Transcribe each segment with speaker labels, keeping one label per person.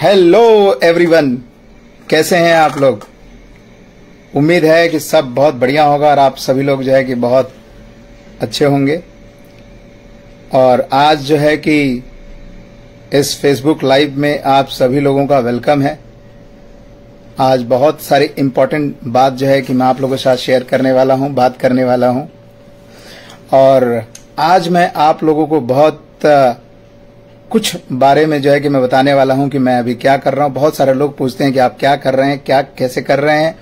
Speaker 1: Hello everyone कैसे हैं आप लोग? उम्मीद है कि सब बहुत बढ़िया होगा और आप सभी लोग जो है कि बहुत अच्छे होंगे। और आज जो है कि इस फेसबुक लाइव में आप सभी लोगों का वेलकम है। आज बहुत सारी इंपॉर्टेंट बात जो है कि मैं आप लोगों के साथ शेयर करने वाला हूँ, बात करने वाला हूँ। और आज मैं आप लोगों को बहुत कुछ बारे में जो है कि मैं बताने वाला हूँ कि मैं अभी क्या कर रहा हूँ। बहुत सारे लोग पूछते हैं कि आप क्या कर रहे हैं, क्या, कैसे कर रहे हैं।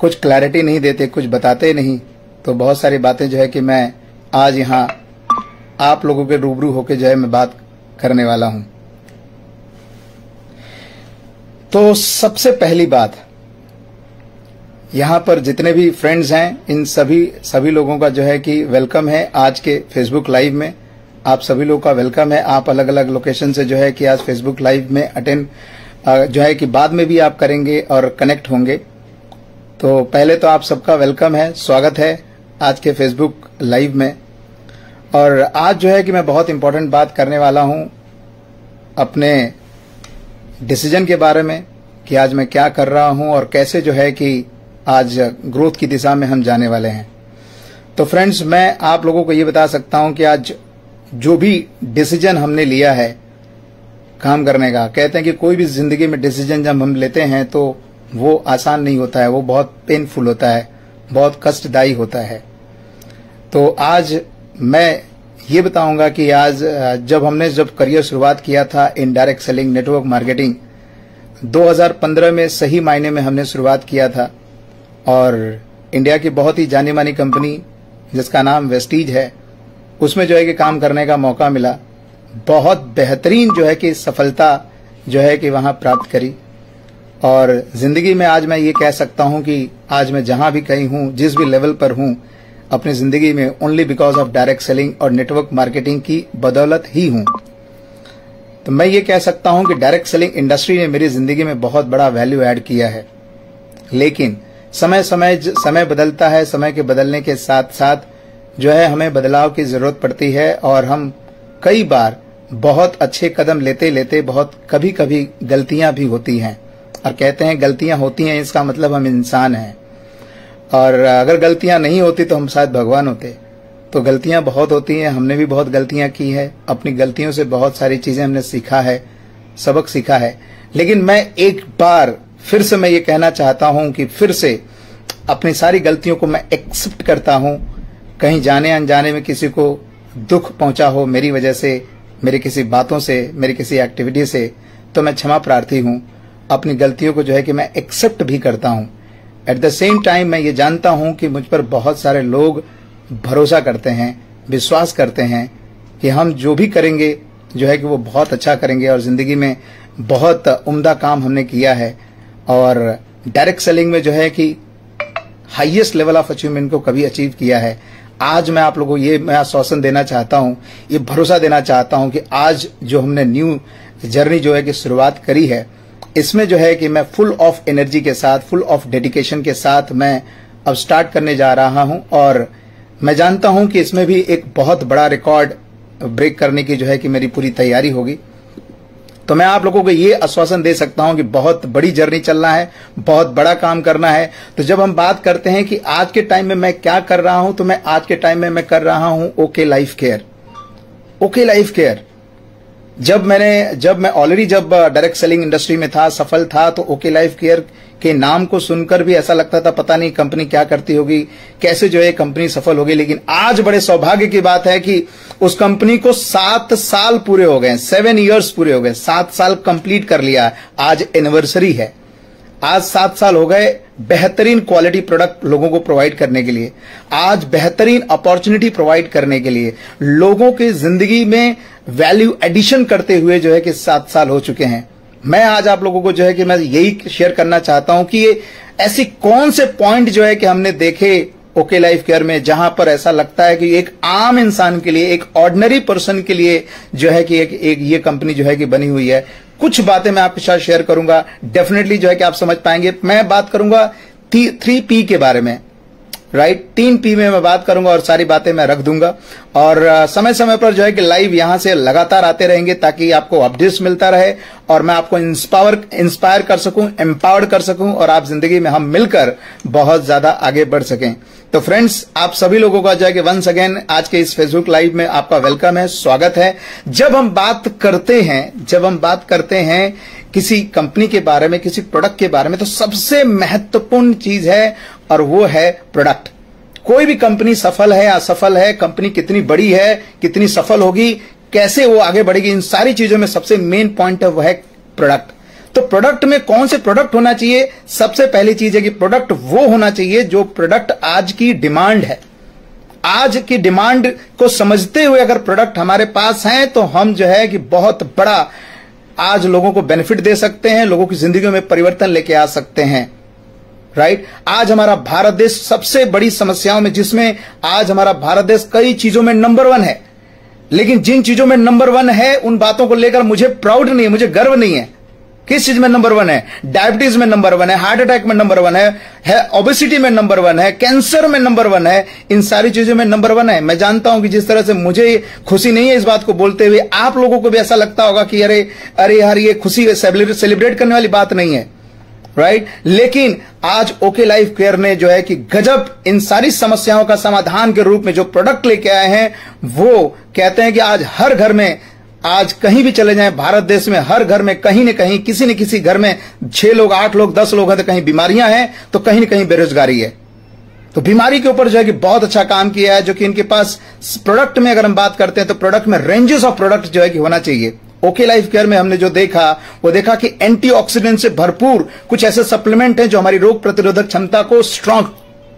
Speaker 1: कुछ क्लैरिटी नहीं देते, कुछ बताते नहीं। तो बहुत सारी बातें जो है कि मैं आज यहाँ आप लोगों के रूबरू होकर जो है मैं बात करने वाला हूँ। तो सबसे पहली बात, यहाँ पर जितने भी फ्रेंड्स हैं, इन सभी सभी लोगों का जो है कि वेलकम है आज के फेसबुक लाइव में। आप सभी लोगों का वेलकम है। आप अलग अलग लोकेशन से जो है कि आज फेसबुक लाइव में अटेंड जो है कि बाद में भी आप करेंगे और कनेक्ट होंगे। तो पहले तो आप सबका वेलकम है, स्वागत है आज के फेसबुक लाइव में। और आज जो है कि मैं बहुत इंपॉर्टेंट बात करने वाला हूँ अपने डिसीज़न के बारे में, कि आज मैं क्या कर रहा हूँ और कैसे जो है कि आज ग्रोथ की दिशा में हम जाने वाले हैं। तो फ्रेंड्स मैं आप लोगों को ये बता सकता हूँ कि आज जो भी डिसीज़न हमने लिया है काम करने का, कहते हैं कि कोई भी ज़िंदगी में डिसीज़न जब हम लेते हैं तो वो आसान नहीं होता है, वो बहुत पेनफुल होता है, बहुत कष्टदायी होता है। तो आज मैं ये बताऊँगा कि आज जब हमने जब करियर शुरुआत किया था in direct selling network marketing 2015 में सही मायने में हमने शुरुआत किया था। और इंडिया की बहुत ही जानी मानी कंपनी जिसका नाम वेस्टीज है उसमें जो है कि काम करने का मौका मिला। बहुत बेहतरीन जो है कि सफलता जो है कि वहाँ प्राप्त करी। और ज़िंदगी में आज मैं ये कह सकता हूँ कि आज मैं जहाँ भी कहीं हूँ, जिस भी लेवल पर हूँ, अपनी ज़िंदगी में only because of direct selling और नेटवर्क मार्केटिंग की बदौलत ही हूँ। तो मैं ये कह सकता हूँ कि डायरेक्ट सेलिंग इंडस्ट्री ने मेरी ज़िंदगी में बहुत बड़ा वैल्यू ऐड किया है। लेकिन समय समय समय बदलता है, समय के बदलने के साथ साथ जो है, हमें बदलाव की ज़रूरत पड़ती है और हम कई बार बहुत अच्छे कदम लेते लेते बहुत कभी कभी गलतियाँ भी होती हैं। और कहते हैं गलतियाँ होती हैं, इसका मतलब हम इंसान हैं। और अगर गलतियाँ नहीं होती तो हम शायद भगवान होते। तो गलतियाँ बहुत होती हैं, हमने भी बहुत गलतियाँ की है। अपनी गलतियों से बहुत सारी चीज़ें हमने सीखा है, सबक सीखा है। लेकिन मैं एक बार फिर से मैं ये कहना चाहता हूँ कि फिर से अपनी सारी गलतियों को मैं एक्सेप्ट करता हूँ। कहीं जाने अनजाने में किसी को दुख पहुँचा हो मेरी वजह से, मेरी किसी बातों से, मेरी किसी एक्टिविटी से तो मैं क्षमा प्रार्थी हूँ। अपनी गलतियों को जो है कि मैं एक्सेप्ट भी करता हूँ। एट द सेम टाइम मैं ये जानता हूँ कि मुझ पर बहुत सारे लोग भरोसा करते हैं, विश्वास करते हैं कि हम जो भी करेंगे, जो है कि वो बहुत अच्छा करेंगे और ज़िंदगी में बहुत उम्दा काम हमने किया है। और डायरेक्ट सेलिंग में जो है कि हाईएस्ट लेवल ऑफ़ अचीवमेंट को कभी अचीव किया है। आज मैं आप लोगों को ये मैं आश्वासन देना चाहता हूँ, ये भरोसा देना चाहता हूँ कि आज जो हमने न्यू जर्नी जो है कि शुरुआत करी है, इसमें जो है कि मैं फुल ऑफ़ एनर्जी के साथ फुल ऑफ़ डेडिकेशन के साथ मैं अब स्टार्ट करने जा रहा हूँ और मैं जानता हूँ कि इसमें भी एक बहुत बड़ा रिकॉर्ड ब्रेक करने की जो है कि मेरी पूरी तैयारी होगी। तो मैं आप लोगों को ये आश्वासन दे सकता हूँ कि बहुत बड़ी जर्नी चलना है, बहुत बड़ा काम करना है। तो जब हम बात करते हैं कि आज के टाइम में मैं क्या कर रहा हूँ तो मैं आज के टाइम में मैं कर रहा हूँ OK Life Care. OK Life Care. जब मैंने, जब मैं ऑलरेडी जब डायरेक्ट सेलिंग इंडस्ट्री में था, सफल था तो ओके लाइफ केयर के नाम को सुनकर भी ऐसा लगता था, पता नहीं कंपनी क्या करती होगी, कैसे जो है कंपनी सफल होगी, लेकिन आज बड़े सौभाग्य की बात है कि उस कंपनी को सात साल पूरे हो गए सेवन ईयर्स पूरे हो गए, सात साल कंप्लीट कर लिया, आज एनिवर्सरी है। आज सात साल हो गए बेहतरीन क्वालिटी प्रोडक्ट लोगों को प्रोवाइड करने के लिए। आज बेहतरीन अपॉर्चुनिटी प्रोवाइड करने के लिए। लोगों की ज़िंदगी में वैल्यू एडिशन करते हुए जो है कि सात साल हो चुके हैं। मैं आज आप लोगों को जो है कि मैं यही शेयर करना चाहता हूँ कि ये ऐसी कौन से पॉइंट जो है कि हमने देखे ओके लाइफ केयर में जहाँ पर ऐसा लगता है कि एक आम इंसान के लिए एक ऑर्डनरी पर्सन के लिए जो है कि एक, एक ये कंपनी जो है कि बनी हुई है। कुछ बातें मैं आपके साथ शेयर करूँगा। डेफिनेटली जो है कि आप समझ पाएँगे। मैं बात करूँगा थ्री पी के बारे में। राइट तीन पी में मैं बात करूँगा और सारी बातें मैं रख दूँगा। और समय समय पर जो है कि लाइव यहाँ से लगातार आते रहेंगे ताकि आपको अपडेट्स मिलता रहे और मैं आपको इंस्पावर इंस्पायर कर सकूँ एम्पावर्ड कर सकूँ और आप ज़िंदगी में हम मिलकर बहुत ज़्यादा आगे बढ़ सकें। तो फ्रेंड्स आप सभी लोगों का जो कि वंस अगेन आज के इस फेसबुक लाइव में आपका वेलकम है, स्वागत है। जब हम बात करते हैं, जब हम बात करते हैं किसी कंपनी के बारे में, किसी प्रोडक्ट के बारे में तो सबसे महत्वपूर्ण चीज़ है और वो है प्रोडक्ट कोई भी कंपनी सफल है, असफल है कंपनी कितनी बड़ी है, कितनी सफल होगी, कैसे वो आगे बढ़ेगी, इन सारी चीज़ों में सबसे मेन पॉइंट है, वो है प्रोडक्ट तो प्रोडक्ट में कौन से प्रोडक्ट होना चाहिए? सबसे पहली चीज़ है कि प्रोडक्ट वो होना चाहिए जो प्रोडक्ट आज की डिमांड है। आज की डिमांड को समझते हुए अगर प्रोडक्ट हमारे पास है तो हम जो है कि बहुत बड़ा आज लोगों को बेनिफिट दे सकते हैं, लोगों की ज़िंदगी में परिवर्तन लेके आ सकते हैं। राइट आज हमारा भारत देश सबसे बड़ी समस्याओं में, जिसमें आज हमारा भारत देश कई चीज़ों में नंबर वन है। लेकिन जिन चीज़ों में नंबर वन है, उन बातों को लेकर मुझे प्राउड नहीं है, मुझे गर्व नहीं है। किस चीज़ में नंबर वन है डायबिटीज़ में नंबर वन है हार्ट अटैक में नंबर वन है, है ओबेसिटी में नंबर वन है कैंसर में नंबर वन है इन सारी चीज़ों में नंबर वन है मैं जानता हूँ कि जिस तरह से मुझे खुशी नहीं है इस बात को बोलते हुए आप लोगों को भी ऐसा लगता होगा कि अरे अरे यार ये खुशी सेलिब्रेट करने वाली बात नहीं है राइट right? लेकिन आज ओके लाइफ केयर ने जो है कि गजब इन सारी समस्याओं का समाधान के रूप में जो प्रोडक्ट लेके आए हैं वो कहते हैं कि आज हर घर में आज कहीं भी चले जाएँ, भारत देश में हर घर में कहीं न कहीं, किसी न किसी घर में छह लोग, आठ लोग, दस लोग हैं तो कहीं बीमारियाँ हैं तो कहीं न कहीं बेरोजगारी है। तो बीमारी के ऊपर जो है कि बहुत अच्छा काम किया है, जो कि इनके पास प्रोडक्ट में अगर हम बात करते हैं तो प्रोडक्ट में रेंजेस ऑफ़ प्रोडक्ट जो है कि होना चाहिए। ओके लाइफ केयर में हमने जो देखा, वो देखा कि एंटीऑक्सीडेंट से भरपूर कुछ ऐसे सप्लीमेंट हैं जो हमारी रोग प्रतिरोधक क्षमता को स्ट्रांग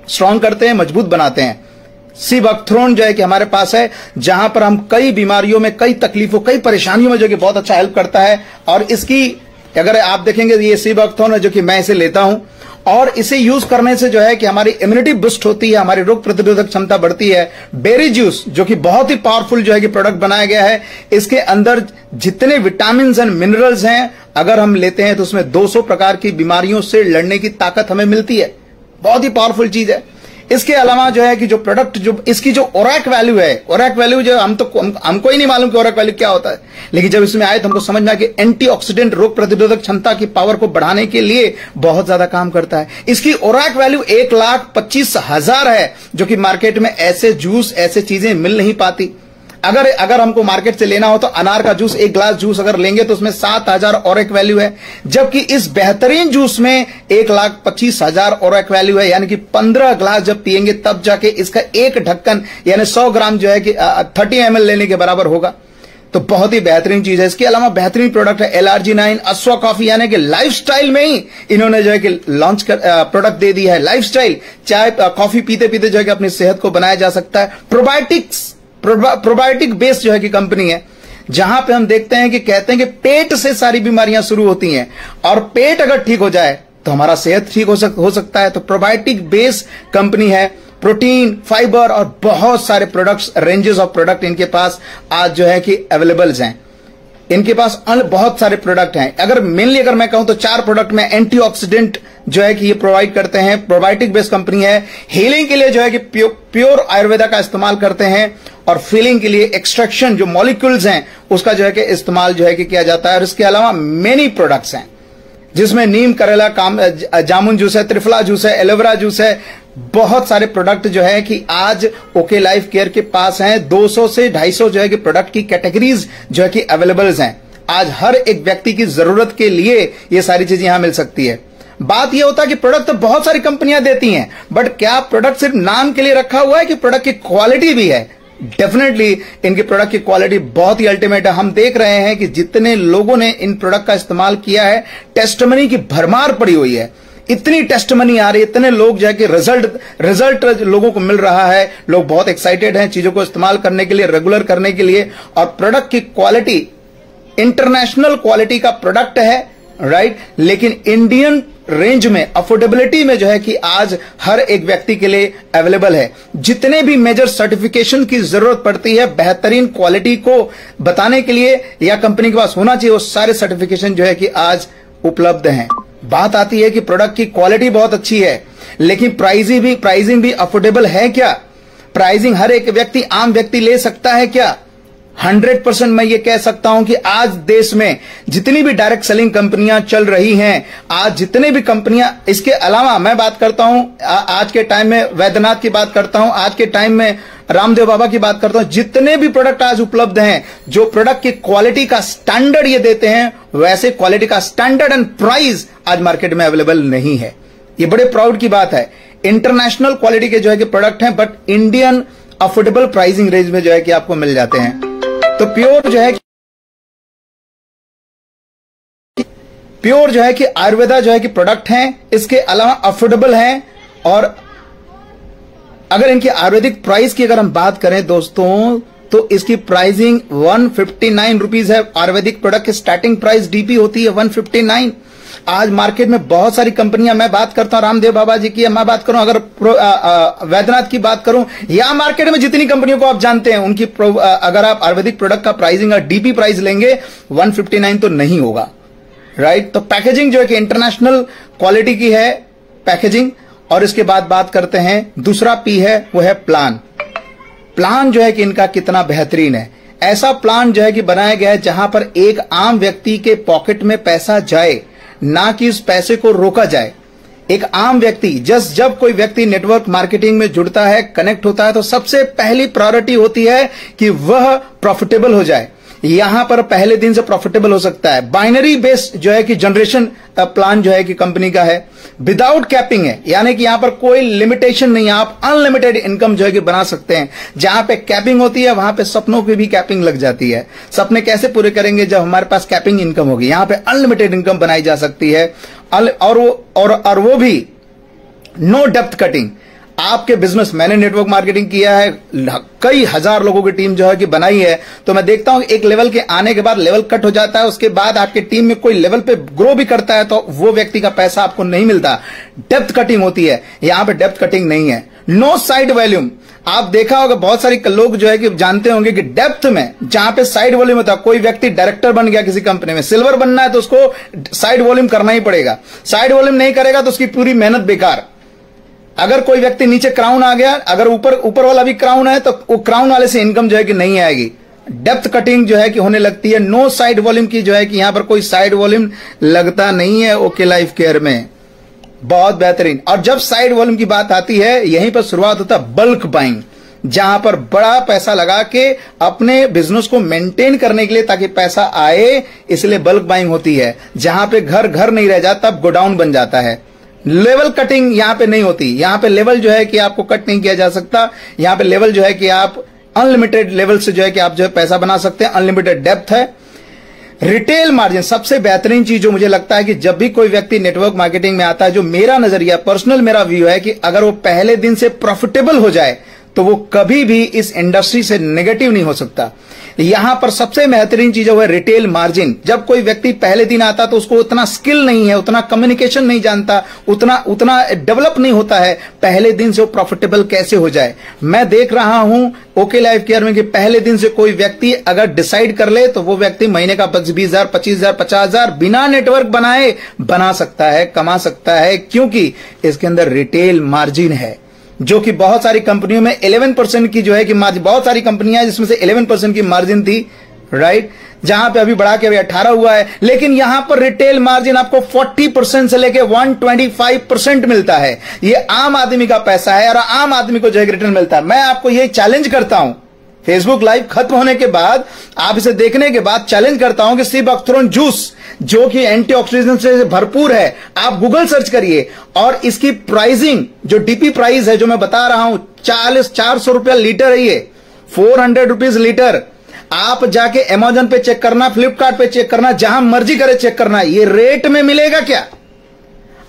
Speaker 1: स्ट्रांग करते हैं, मज़बूत बनाते हैं। सीबकथ्रोन जो है कि हमारे पास है, जहाँ पर हम कई बीमारियों में, कई तकलीफों, कई परेशानियों में जो कि बहुत अच्छा हेल्प करता है। और इसकी, अगर आप देखेंगे, ये सीबकथ्रोन है जो कि मैं इसे लेता हूँ। और इसे यूज़ करने से जो है कि हमारी इम्यूनिटी बुस्ट होती है, हमारी रोग प्रतिरोधक क्षमता बढ़ती है। बेरी जूस जो कि बहुत ही पावरफुल जो है कि प्रोडक्ट बनाया गया है, इसके अंदर जितने विटामिन एंड मिनरल्स हैं, अगर हम लेते हैं तो उसमें 200 प्रकार की बीमारियों से लड़ने की ताकत हमें मिलती है। बहुत ही पावरफुल चीज़ है। इसके अलावा जो है कि जो प्रोडक्ट जो इसकी जो ओरैक वैल्यू है ओरैक वैल्यू जो हम तो हम, हमको ही नहीं मालूम कि ओरैक वैल्यू क्या होता है। लेकिन जब इसमें आए तो हमको समझ में आया कि एंटीऑक्सीडेंट रोग प्रतिरोधक क्षमता की पावर को बढ़ाने के लिए बहुत ज़्यादा काम करता है। इसकी ओरैक वैल्यू एक लाख पच्चीस हज़ार है जो कि मार्केट में ऐसे जूस ऐसे चीज़ें मिल नहीं पाती। अगर अगर हमको मार्केट से लेना हो तो अनार का जूस एक ग्लास जूस अगर लेंगे तो उसमें सात हज़ार और एक वैल्यू है। जबकि इस बेहतरीन जूस में एक लाख पच्चीस हज़ार और एक वैल्यू है। यानी कि पंद्रह ग्लास जब पियेंगे, तब जाके इसका एक ढक्कन, यानी सौ ग्राम जो है कि थर्टी एमएल लेने के बराबर होगा। तो बहुत ही बेहतरीन चीज़ है। इसके अलावा बेहतरीन प्रोडक्ट है एलआरजी नाइन अश्वा कॉफ़ी यानी कि लाइफस्टाइल में ही इन्होंने जो है कि लॉन्च कर प्रोडक्ट दे दिया है। लाइफस्टाइल चाय कॉफ़ी पीते पीते जो है कि अपनी सेहत को बनाया जा सकता है। प्रोबायोटिक्स प्रोबायोटिक बेस जो है कि कंपनी है जहाँ पे हम देखते हैं कि कहते हैं कि पेट से सारी बीमारियाँ शुरू होती हैं। और पेट अगर ठीक हो जाए तो हमारा सेहत ठीक हो, सक, हो सकता है। तो प्रोबायोटिक बेस कंपनी है। प्रोटीन फाइबर और बहुत सारे प्रोडक्ट्स रेंजेस ऑफ़ प्रोडक्ट इनके पास आज जो है कि अवेलेबल्स हैं। इनके पास अन्य बहुत सारे प्रोडक्ट हैं। अगर मेनली अगर मैं कहूँ तो चार प्रोडक्ट में एंटीऑक्सीडेंट जो है कि ये प्रोवाइड करते हैं। प्रोबायोटिक बेस्ड कंपनी है। हीलिंग के लिए जो है कि प्योर आयुर्वेदा का इस्तेमाल करते हैं और फीलिंग के लिए एक्सट्रैक्शन जो मॉलिक्यूल्स हैं, उसका जो है कि इस्तेमाल जो है कि किया जाता है। और इसके अलावा मेनी प्रोडक्ट्स हैं। जिसमें नीम, करेला, काम जामुन जूस है, त्रिफला जूस है, एलोवेरा जूस है, बहुत सारे प्रोडक्ट जो है कि आज ओके लाइफ केयर के पास हैं। 200 से 250 जो है कि प्रोडक्ट की कैटेगरीज जो है कि अवेलेबल्स हैं। आज हर एक व्यक्ति की ज़रूरत के लिए ये सारी चीज़ें यहाँ मिल सकती है। बात यह होता है कि प्रोडक्ट तो बहुत सारी कंपनियाँ देती हैं, बट क्या प्रोडक्ट सिर्फ़ नाम के लिए रखा हुआ है कि प्रोडक्ट की क्वालिटी भी है? डेफिनेटली इनके प्रोडक्ट की क्वालिटी बहुत ही अल्टीमेट है। हम देख रहे हैं कि जितने लोगों ने इन प्रोडक्ट का इस्तेमाल किया है टेस्टमनी की भरमार पड़ी हुई है। इतनी टेस्टमनी आ रही है, इतने लोग जो है कि रिज़ल्ट रिज़ल्ट लोगों को मिल रहा है। लोग बहुत एक्साइटेड हैं चीज़ों को इस्तेमाल करने के लिए रेगुलर करने के लिए। और प्रोडक्ट की क्वालिटी इंटरनेशनल क्वालिटी का प्रोडक्ट है। राइट लेकिन इंडियन रेंज में अफोर्डेबिलिटी में जो है कि आज हर एक व्यक्ति के लिए अवेलेबल है। जितने भी मेजर सर्टिफिकेशन की ज़रूरत पड़ती है, बेहतरीन क्वालिटी को बताने के लिए या कंपनी के पास होना चाहिए, वो सारे सर्टिफिकेशन जो है कि आज उपलब्ध हैं। बात आती है कि प्रोडक्ट की क्वालिटी बहुत अच्छी है, लेकिन प्राइसिंग भी प्राइसिंग भी अफोर्डेबल है क्या? प्राइसिंग हर एक व्यक्ति, आम व्यक्ति ले सकता है क्या? हंड्रेड परसेंट मैं ये कह सकता हूँ कि आज देश में जितनी भी डायरेक्ट सेलिंग कंपनियाँ चल रही हैं आज जितने भी कंपनियाँ इसके अलावा मैं बात करता हूँ आ, आज के टाइम में वैद्यनाथ की बात करता हूँ आज के टाइम में रामदेव बाबा की बात करता हूँ जितने भी प्रोडक्ट आज उपलब्ध हैं जो प्रोडक्ट की क्वालिटी का स्टैंडर्ड ये देते हैं वैसे क्वालिटी का स्टैंडर्ड एंड प्राइस आज मार्केट में अवेलेबल नहीं है। ये बड़े प्राउड की बात है। इंटरनेशनल क्वालिटी के जो है कि प्रोडक्ट हैं but Indian affordable pricing range में जो है कि आपको मिल जाते हैं। तो प्योर जो है प्योर जो है कि आयुर्वेदा जो है कि प्रोडक्ट हैं, इसके अलावा अफोर्डेबल हैं और अगर इनकी आयुर्वेदिक प्राइस की अगर हम बात करें दोस्तों तो इसकी pricing one fifty nine rupees है। आयुर्वेदिक प्रोडक्ट की स्टार्टिंग प्राइस डीपी होती है वन फिफ्टी नाइन। आज मार्केट में बहुत सारी कंपनियाँ मैं बात करता हूँ रामदेव बाबा जी की। मैं बात करूँ अगर वैद्यनाथ की बात करूँ, या मार्केट में जितनी कंपनियों को आप जानते हैं, उनकी अगर आप आयुर्वेदिक प्रोडक्ट का प्राइसिंग और डीपी प्राइस लेंगे 159 तो नहीं होगा। राइट तो पैकेजिंग जो है कि इंटरनेशनल क्वालिटी की है पैकेजिंग और इसके बाद बात करते हैं, दूसरा पी है, वो है प्लान प्लान जो है कि इनका कितना बेहतरीन है। ऐसा प्लान जो है कि बनाया गया है जहाँ पर एक आम व्यक्ति के पॉकेट में पैसा जाए ना कि उस पैसे को रोका जाए। एक आम व्यक्ति जस्ट जब कोई व्यक्ति नेटवर्क मार्केटिंग में जुड़ता है कनेक्ट होता है तो सबसे पहली प्रायोरिटी होती है कि वह प्रॉफिटेबल हो जाए। यहाँ पर पहले दिन से प्रॉफिटेबल हो सकता है। बाइनरी बेस्ड जो है कि जनरेशन प्लान जो है कि कंपनी का है। विदाउट कैपिंग है यानी कि यहाँ पर कोई लिमिटेशन नहीं आप अनलिमिटेड इनकम जो है कि बना सकते हैं। जहाँ पे कैपिंग होती है वहाँ पे सपनों की भी कैपिंग लग जाती है। सपने कैसे पूरे करेंगे जब हमारे पास कैपिंग इनकम होगी? यहाँ पे अनलिमिटेड इनकम बनाई जा सकती है। और वो और, और वो भी नो डेप्थ कटिंग आपके बिज़नेस मैंने नेटवर्क मार्केटिंग किया है, कई हज़ार लोगों की टीम जो है कि बनाई है तो मैं देखता हूँ एक लेवल के आने के बाद लेवल कट हो जाता है, उसके बाद आपकी टीम में कोई लेवल पे ग्रो भी करता है तो वो व्यक्ति का पैसा आपको नहीं मिलता। डेप्थ कटिंग होती है, यहाँ पे डेप्थ कटिंग नहीं है। नो साइड वॉल्यूम आप देखा होगा, बहुत सारे लोग जो है कि जानते होंगे कि डेप्थ में, जहाँ पे साइड वॉल्यूम होता है, कोई व्यक्ति डायरेक्टर बन गया किसी कंपनी में सिल्वर बनना है तो उसको साइड वॉल्यूम करना ही पड़ेगा। साइड वॉल्यूम नहीं करेगा तो उसकी पूरी मेहनत बेकार। अगर कोई व्यक्ति नीचे क्राउन आ गया, अगर ऊपर ऊपर वाला भी क्राउन है तो वो क्राउन वाले से इनकम जो है कि नहीं आएगी। डेप्थ कटिंग जो है कि होने लगती है। नो साइड वॉल्यूम की जो है कि यहाँ पर कोई साइड वॉल्यूम लगता नहीं है ओके लाइफ केयर में। बहुत बेहतरीन। और जब साइड वॉल्यूम की बात आती है, यहीं पर शुरुआत होता है बल्क बाइंग जहाँ पर बड़ा पैसा लगा के अपने बिज़नेस को मेंटेन करने के लिए ताकि पैसा आए, इसलिए बल्क बाइंग होती है। जहाँ पे घर घर नहीं रह जाता गोडाउन बन जाता है। लेवल कटिंग यहाँ पे नहीं होती। यहाँ पे लेवल जो है कि आपको कट नहीं किया जा सकता। यहाँ पे लेवल जो है कि आप अनलिमिटेड लेवल से जो है कि आप जो है पैसा बना सकते हैं। अनलिमिटेड डेप्थ है। रिटेल मार्जिन सबसे बेहतरीन चीज़ जो मुझे लगता है कि जब भी कोई व्यक्ति नेटवर्क मार्केटिंग में आता है, जो मेरा नज़रिया पर्सनल मेरा व्यू है कि अगर वो पहले दिन से प्रॉफिटेबल हो जाए तो वो कभी भी इस इंडस्ट्री से नेगेटिव नहीं हो सकता। यहाँ पर सबसे बेहतरीन चीज़ है रिटेल मार्जिन जब कोई व्यक्ति पहले दिन आता तो उसको उतना स्किल नहीं है, उतना कम्युनिकेशन नहीं जानता, उतना उतना डेवलप नहीं होता है, पहले दिन से वो प्रॉफिटेबल कैसे हो जाए। मैं देख रहा हूँ ओके लाइफ केयर में कि पहले दिन से कोई व्यक्ति अगर डिसाइड कर ले तो वो व्यक्ति महीने का बीस हज़ार, पच्चीस हज़ार, पचास हज़ार बिना नेटवर्क बनाए बना सकता है, कमा सकता है, क्योंकि इसके अंदर रिटेल मार्जिन है। जो कि बहुत सारी कंपनियों में 11 परसेंट की जो है कि मार्जिन बहुत सारी कंपनियाँ जिसमें से 11 परसेंट की मार्जिन थी राइट जहाँ पे अभी बढ़ा के अभी अठारह हुआ है। लेकिन यहाँ पर रिटेल मार्जिन आपको 40 परसेंट से लेके 125 परसेंट मिलता है। ये आम आदमी का पैसा है और आम आदमी को जो है रिटर्न मिलता है। मैं आपको ये चैलेंज करता हूँ। फेसबुक लाइव खत्म होने के बाद आप इसे देखने के बाद चैलेंज करता हूँ कि सिर्फ़ अख्तरोन जूस जो कि एंटीऑक्सीडेंट से भरपूर है, आप गूगल सर्च करिए और इसकी प्राइसिंग जो डीपी प्राइस है, जो मैं बता रहा हूँ, चालीस, चार सौ रुपया लीटर है ये फोर हंड्रेड रुपीज़ लीटर आप जाके अमेजोन पे चेक करना फ्लिपकार्ट पे चेक करना, जहाँ मर्ज़ी करे चेक करना, ये रेट में मिलेगा क्या?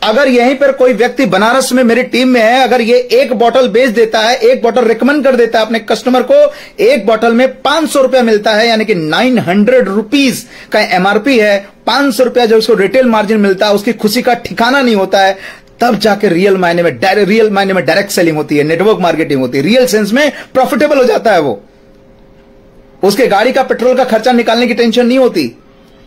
Speaker 1: अगर यहीं पर कोई व्यक्ति बनारस में मेरी टीम में है, अगर ये एक बोतल बेच देता है, एक बोतल रिकमेंड कर देता है अपने कस्टमर को, एक बोतल में पाँच सौ रुपया मिलता है, यानी कि नाइन हंड्रेड रुपीज़ का एमआरपी है। पाँच सौ रुपया जब उसको रिटेल मार्जिन मिलता है, उसकी खुशी का ठिकाना नहीं होता है, तब जाके रियल मायने में रियल मायने में डायरेक्ट सेलिंग होती है नेटवर्क मार्केटिंग होती है। रियल सेंस में प्रॉफिटेबल हो जाता है वो। उसके गाड़ी का पेट्रोल का खर्चा निकालने की टेंशन नहीं होती।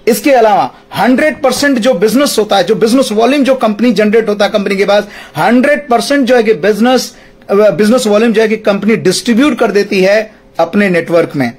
Speaker 1: इसके अलावा 100 परसेंट जो बिज़नेस होता है, जो बिज़नेस वॉल्यूम जो कंपनी जनरेट होता है कंपनी के पास 100 परसेंट जो है कि बिज़नेस बिज़नेस वॉल्यूम जो है कि कंपनी डिस्ट्रीब्यूट कर देती है अपने नेटवर्क में।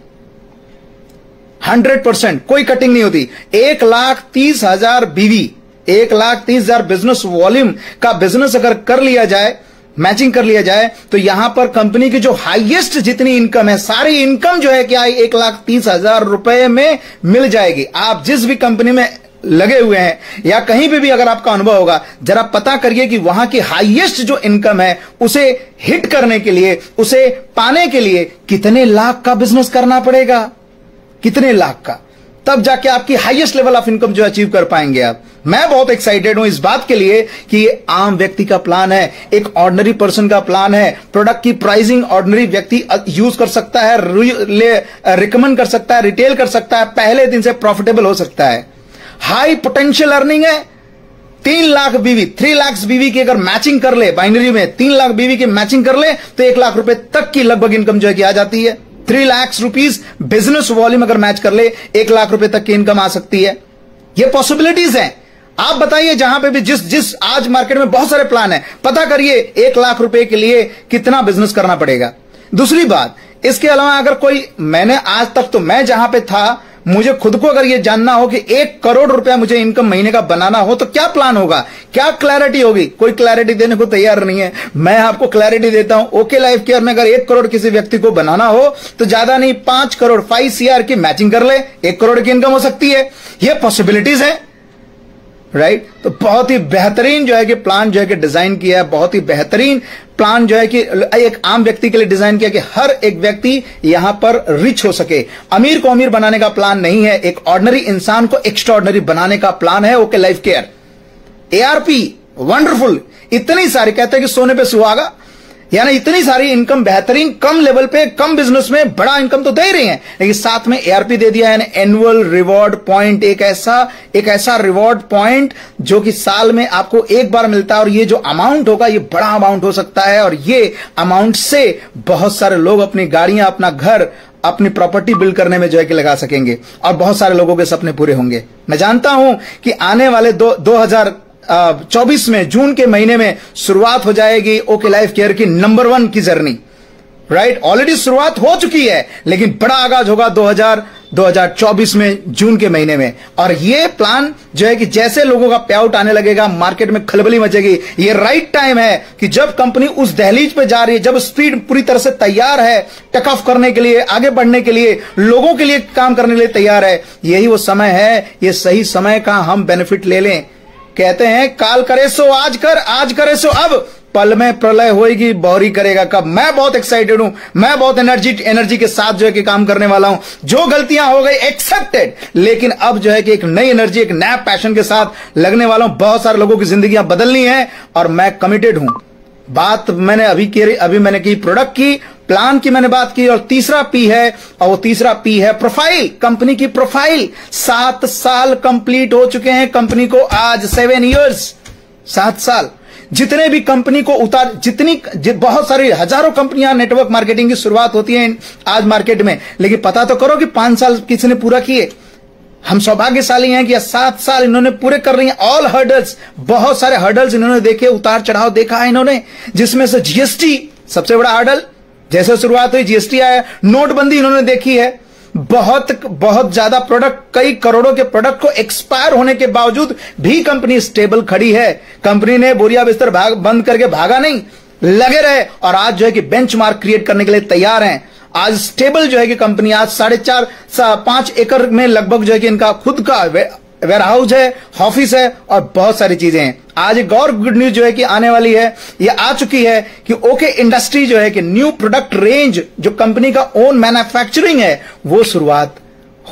Speaker 1: हंड्रेड परसेंट, कोई कटिंग नहीं होती। एक लाख तीस हज़ार बीवी, एक लाख तीस हज़ार बिज़नेस वॉल्यूम का बिज़नेस अगर कर लिया जाए मैचिंग कर लिया जाए तो यहाँ पर कंपनी की जो हाईएस्ट जितनी इनकम है, सारी इनकम जो है क्या एक लाख तीस हज़ार रुपए में मिल जाएगी। आप जिस भी कंपनी में लगे हुए हैं, या कहीं पे भी अगर आपका अनुभव होगा, जरा पता करिए कि वहाँ की हाईएस्ट जो इनकम है, उसे हिट करने के लिए, उसे पाने के लिए कितने लाख का बिज़नेस करना पड़ेगा? कितने लाख का? तब जाके आपकी हाईएस्ट लेवल ऑफ़ इनकम जो अचीव कर पाएँगे आप। मैं बहुत एक्साइटेड हूँ इस बात के लिए कि ये आम व्यक्ति का प्लान है, एक ऑर्डनरी पर्सन का प्लान है प्रोडक्ट की प्राइसिंग ऑर्डनरी व्यक्ति यूज़ कर सकता है रिकमेंड कर सकता है रिटेल कर सकता है, पहले दिन से प्रॉफिटेबल हो सकता है। हाई पोटेंशियल अर्निंग है, तीन लाख बीवी थ्री लाख बीवी की अगर मैचिंग कर ले बाइनरी में, तीन लाख बीवी की मैचिंग कर ले तो एक लाख रुपए तक की लगभग इनकम जो है कि आ जाती है। Three lakh rupees business volume अगर मैच कर ले, एक लाख रुपए तक की इनकम आ सकती है। ये पॉसिबिलिटीज हैं। आप बताइए जहाँ पे भी जिस जिस आज मार्केट में बहुत सारे प्लान है। पता करिए एक लाख रुपए के लिए कितना बिज़नेस करना पड़ेगा। दूसरी बात, इसके अलावा अगर कोई, मैंने आज तक तो मैं जहाँ पे था, मुझे खुद को अगर ये जानना हो कि एक करोड़ रुपया मुझे इनकम महीने का बनाना हो तो क्या प्लान होगा? क्या क्लैरिटी होगी? कोई क्लैरिटी देने को तैयार नहीं है। मैं आपको क्लैरिटी देता हूँ ओके लाइफ केयर में अगर एक करोड़ किसी व्यक्ति को बनाना हो तो ज़्यादा नहीं, पाँच करोड़ फाइव सीआर की मैचिंग कर ले। एक करोड़ की इनकम हो सकती है। ये पॉसिबिलिटीज है। राइट? तो बहुत ही बेहतरीन जो है कि प्लान जो है कि डिज़ाइन किया है, बहुत ही बेहतरीन प्लान जो है कि एक आम व्यक्ति के लिए डिज़ाइन किया कि हर एक व्यक्ति यहाँ पर रिच हो सके। अमीर को अमीर बनाने का प्लान नहीं है, एक ऑर्डनरी इंसान को एक्स्ट्रा ऑर्डनरी बनाने का प्लान है OK Life Care ARP wonderful इतनी सारी, कहते हैं कि सोने पे सुहागा। यानी इतनी सारी इनकम बेहतरीन कम लेवल पे कम बिज़नेस में बड़ा इनकम तो दे रही है। लेकिन साथ में एआरपी दे दिया है एनुअल रिवॉर्ड पॉइंट एक ऐसा एक ऐसा रिवॉर्ड पॉइंट जो कि साल में आपको एक बार मिलता है और ये जो अमाउंट होगा ये बड़ा अमाउंट हो सकता है और ये अमाउंट से बहुत सारे लोग अपनी गाड़ियाँ अपना घर अपनी प्रॉपर्टी बिल्ड करने में जो है कि लगा सकेंगे और बहुत सारे लोगों के सपने पूरे होंगे। मैं जानता हूँ कि आने वाले दो, दो हज़ार चौबीस में, जून के महीने में शुरुआत हो जाएगी ओके लाइफ केयर की नंबर वन की जर्नी। राइट ऑलरेडी शुरुआत हो चुकी है, लेकिन बड़ा आगाज़ होगा 2000 2024 में, जून के महीने में। और ये प्लान जो है कि जैसे लोगों का पेआउट आने लगेगा मार्केट में खलबली मचेगी, ये राइट टाइम है कि जब कंपनी उस दहलीज पे जा रही है, जब स्पीड पूरी तरह से तैयार है टक ऑफ़ करने के लिए, आगे बढ़ने के लिए, लोगों के लिए काम करने के लिए तैयार है, यही वो समय है, ये सही समय का हम बेनिफिट ले लें। कहते हैं, काल करे सो, आज कर, आज करे सो, अब। पल में प्रलय होएगी, बौरी करेगा कब? मैं बहुत एक्साइटेड हूँ, मैं बहुत एनर्जी एनर्जी के साथ जो है कि काम करने वाला हूँ। जो गलतियाँ हो गई एक्सेप्टेड लेकिन अब जो है कि एक नई एनर्जी एक नया पैशन के साथ लगने वाला हूँ। बहुत सारे लोगों की जिंदगियाँ बदलनी है और मैं कमिटेड हूँ। बात मैंने अभी की अभी मैंने की प्रोडक्ट की प्लान की मैंने बात की और तीसरा पी है और वो तीसरा पी है प्रोफ़ाइल कंपनी की प्रोफ़ाइल। सात साल कंप्लीट हो चुके हैं कंपनी को आज सेवन इयर्स सात साल। जितने भी कंपनी को उतार जितनी जि, बहुत सारी हज़ारों कंपनियाँ नेटवर्क मार्केटिंग की शुरुआत होती है आज मार्केट में। लेकिन पता तो करो कि पाँच साल किसी ने पूरा किए। हम सौभाग्यशाली हैं कि सात साल इन्होंने पूरे कर रही हैं ऑल हर्डल्स बहुत सारे हर्डल्स इन्होंने देखे उतार चढ़ाव देखा है इन्होंने जिसमें से जीएसटी सबसे बड़ा हर्डल जैसे शुरुआत हुई जीएसटी आया नोटबंदी इन्होंने देखी है। बहुत बहुत ज़्यादा प्रोडक्ट कई करोड़ों के प्रोडक्ट को एक्सपायर होने के बावजूद भी कंपनी स्टेबल खड़ी है। कंपनी ने बोरिया बिस्तर भाग बंद करके भागा नहीं लगे रहे और आज जो है कि बेंचमार्क क्रिएट करने के लिए तैयार हैं। आज स्टेबल जो है कि कंपनी आज साढ़े चार सा, पाँच एकड़ में लगभग जो है कि इनका खुद का वेयर हाउस है, ऑफ़िस है और बहुत सारी चीज़ें हैं। आज एक और गुड न्यूज़ जो है कि आने वाली है, ये आ चुकी है कि ओके इंडस्ट्री जो है कि न्यू प्रोडक्ट रेंज जो कंपनी का ओन मैन्युफैक्चरिंग है, वो शुरुआत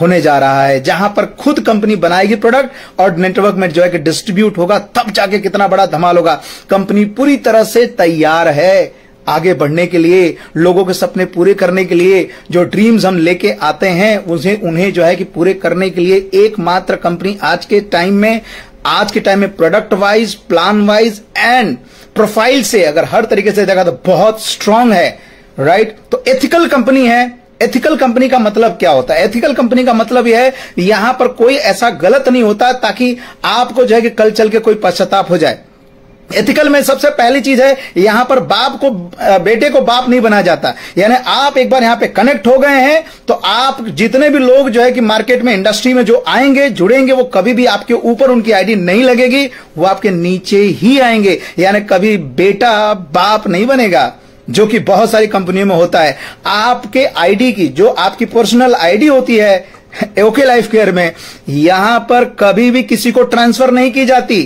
Speaker 1: होने जा रहा है। जहाँ पर खुद कंपनी बनाएगी प्रोडक्ट और नेटवर्क में जो है कि डिस्ट्रीब्यूट होगा, तब जाके कितना बड़ा धमाल होगा। कंपनी पूरी तरह से तैयार है। आगे बढ़ने के लिए, लोगों के सपने पूरे करने के लिए, जो ड्रीम्स हम लेके आते हैं उसे उन्हें जो है कि पूरे करने के लिए एकमात्र कंपनी आज के टाइम में, आज के टाइम में product wise plan wise and profile से अगर हर तरीके से देखा तो बहुत स्ट्रांग है राइट तो एथिकल कंपनी है। एथिकल कंपनी का मतलब क्या होता है? एथिकल कंपनी का मतलब यह है, यहाँ पर कोई ऐसा गलत नहीं होता ताकि आपको जो है कि कल चल के कोई पश्चाताप हो जाए। एथिकल में सबसे पहली चीज़ है, यहाँ पर बाप को बेटे को बाप नहीं बना जाता। यानी आप एक बार यहाँ पे कनेक्ट हो गए हैं तो आप जितने भी लोग जो है कि मार्केट में इंडस्ट्री में जो आएँगे, जुड़ेंगे, वो कभी भी आपके ऊपर उनकी आईडी नहीं लगेगी, वो आपके नीचे ही आएँगे। यानी कभी बेटा, बाप नहीं बनेगा, जो कि बहुत सारी कंपनियों में होता है। आपके आईडी की, जो आपकी पर्सनल आईडी होती है ओके लाइफ केयर में, यहाँ पर कभी भी किसी को ट्रांसफ़र नहीं की जाती।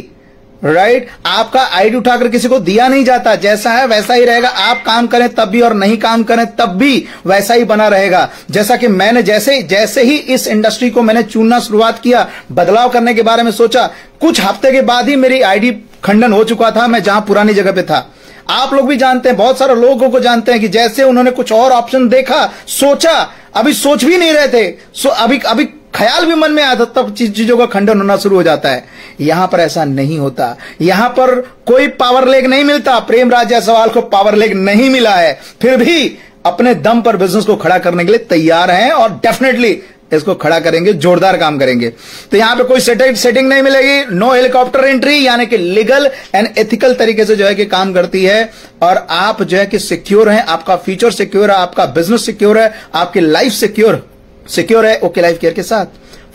Speaker 1: Right right? आपका आईडी उठाकर किसी को दिया नहीं जाता। जैसा है वैसा ही रहेगा। आप काम करें तब भी और नहीं काम करें तब भी वैसा ही बना रहेगा। जैसा कि मैंने जैसे जैसे ही इस इंडस्ट्री को मैंने चुनना शुरुआत किया, बदलाव करने के बारे में सोचा, कुछ हफ़्ते के बाद ही मेरी आईडी खंडन हो चुका था, मैं जहाँ पुरानी जगह पे था। आप लोग भी जानते हैं, बहुत सारे लोगों को जानते हैं कि जैसे उन्होंने कुछ और ऑप्शन देखा, सोचा, अभी सोच भी नहीं रहे थे। सो अभी अभी ख्याल भी मन में आता तब चीज़ों का खंडन होना शुरू हो जाता है। यहाँ पर ऐसा नहीं होता। यहाँ पर कोई पावर लेग नहीं मिलता। प्रेम राजा सवाल को पावर लेग नहीं मिला है। फिर भी अपने दम पर बिज़नेस को खड़ा करने के लिए तैयार हैं और डेफिनेटली इसको खड़ा करेंगे, जोरदार काम करेंगे। तो यहाँ पे कोई सेटिंग नहीं मिलेगी। नो हेलीकॉप्टर एंट्री यानी कि लीगल एंड एथिकल तरीके से जो है कि काम करती है। और आप जो है कि सिक्योर हैं, आपका फ्यूचर सिक्योर है, आपका बिज़नेस सिक्योर है, आपकी लाइफ सिक्योर सिक्योर है ओके लाइफ केयर के साथ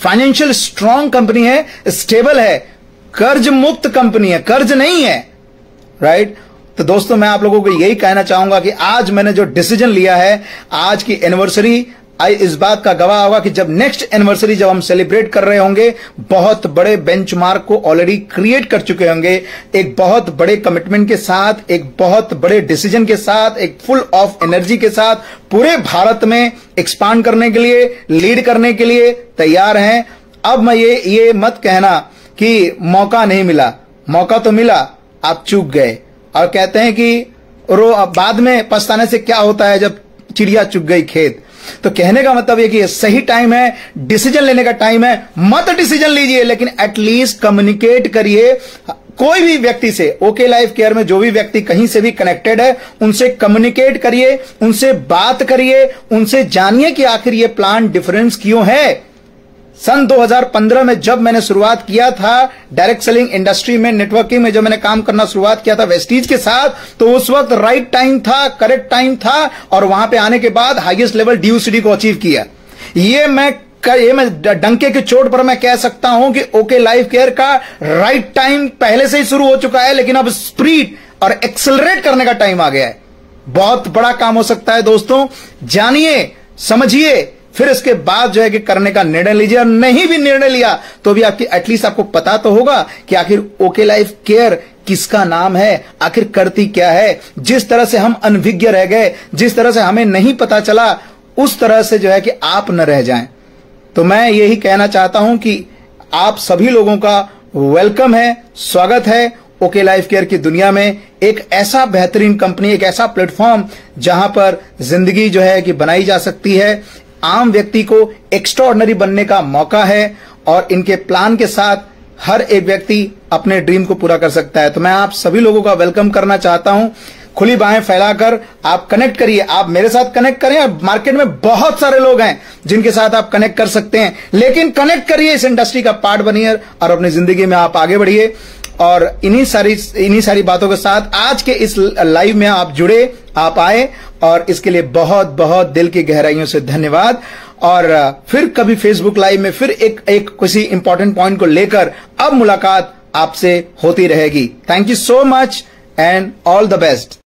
Speaker 1: फाइनेंशियल स्ट्रांग कंपनी है स्टेबल है, कर्ज मुक्त कंपनी है, कर्ज नहीं है राइट right? तो दोस्तों, मैं आप लोगों को यही कहना चाहूँगा कि आज मैंने जो डिसीज़न लिया है, आज की एनिवर्सरी इस बात का गवाह होगा कि जब नेक्स्ट एनिवर्सरी जब हम सेलिब्रेट कर रहे होंगे, बहुत बड़े बेंचमार्क को ऑलरेडी क्रिएट कर चुके होंगे। एक बहुत बड़े कमिटमेंट के साथ, एक बहुत बड़े डिसीज़न के साथ, एक फुल ऑफ़ एनर्जी के साथ पूरे भारत में एक्सपांड करने के लिए लीड करने के लिए तैयार हैं। अब मैं ये ये मत कहना कि मौका नहीं मिला। मौका तो मिला, आप चूक गए। और कहते हैं कि रो बाद में पछताने से क्या होता है जब चिड़िया चुग गई खेत? तो कहने का मतलब यह कि सही टाइम है डिसीज़न लेने का टाइम है, मत डिसीज़न लीजिए, लेकिन एटलीस्ट कम्युनिकेट करिए, कोई भी व्यक्ति से ओके लाइफ केयर में जो भी व्यक्ति कहीं से भी कनेक्टेड है, उनसे कम्युनिकेट करिए, उनसे बात करिए, उनसे जानिए कि आखिर ये प्लान डिफरेंस क्यों है। सन 2015 में जब मैंने शुरुआत किया था डायरेक्ट सेलिंग इंडस्ट्री में नेटवर्किंग में, जब मैंने काम करना शुरुआत किया था वेस्टीज के साथ तो उस वक्त राइट टाइम था करेक्ट टाइम था, और वहाँ पे आने के बाद हाईएस्ट लेवल ड्यूसिटी को अचीव किया। ये मैं ये मैं डंके के चोट पर मैं कह सकता हूँ कि ओके लाइफ केयर का राइट टाइम पहले से ही शुरू हो चुका है, लेकिन अब स्प्रीड और एक्सेलरेट करने का टाइम आ गया है। बहुत बड़ा काम हो सकता है दोस्तों। जानिए, समझिए फिर इसके बाद जो है कि करने का निर्णय लीजिए और नहीं भी निर्णय लिया तो भी आपकी एटलीस्ट आपको पता तो होगा कि आखिर ओके लाइफ केयर किसका नाम है, आखिर करती क्या है, जिस तरह से हम अनभिज्ञ रह गए, जिस तरह से हमें नहीं पता चला, उस तरह से जो है कि आप न रह जाएँ। तो मैं यही कहना चाहता हूँ कि आप सभी लोगों का वेलकम है, स्वागत है ओके लाइफ केयर की दुनिया में। एक ऐसा बेहतरीन कंपनी एक ऐसा प्लेटफॉर्म जहाँ पर ज़िंदगी जो है कि बनाई जा सकती है। आम व्यक्ति को एक्स्ट्रॉर्डनरी बनने का मौका है और इनके प्लान के साथ हर एक व्यक्ति अपने ड्रीम को पूरा कर सकता है। तो मैं आप सभी लोगों का वेलकम करना चाहता हूँ। खुली बाहें फैलाकर आप कनेक्ट करिए। आप मेरे साथ कनेक्ट करें और मार्केट में बहुत सारे लोग हैं जिनके साथ आप कनेक्ट कर सकते हैं। लेकिन कनेक्ट करिए इस इंडस्ट्री का पार्ट बनिए और अपनी ज़िंदगी में आप आगे बढ़िए। और इन्हीं सारी इन्हीं सारी बातों के साथ आज के इस लाइव में आप जुड़े, आप आए और इसके लिए बहुत बहुत दिल की गहराइयों से धन्यवाद। और फिर कभी फेसबुक लाइव में फिर एक एक किसी इंपॉर्टेंट पॉइंट को लेकर अब मुलाकात आपसे होती रहेगी। Thank you so much and all the best